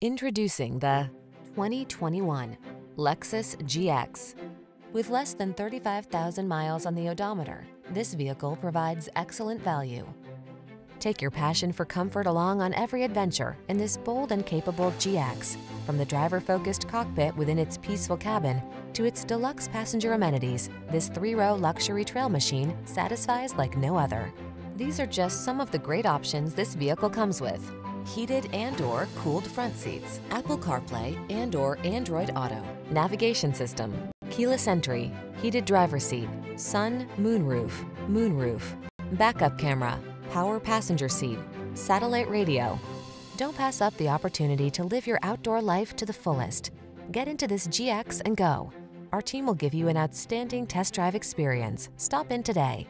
Introducing the 2021 Lexus GX. With less than 35,000 miles on the odometer, this vehicle provides excellent value. Take your passion for comfort along on every adventure in this bold and capable GX. From the driver-focused cockpit within its peaceful cabin to its deluxe passenger amenities, this three-row luxury trail machine satisfies like no other. These are just some of the great options this vehicle comes with heated and or cooled front seats, Apple CarPlay and or Android Auto, navigation system, keyless entry, heated driver seat, sun, moonroof, moonroof, backup camera, power passenger seat, satellite radio. Don't pass up the opportunity to live your outdoor life to the fullest. Get into this GX and go. Our team will give you an outstanding test drive experience. Stop in today.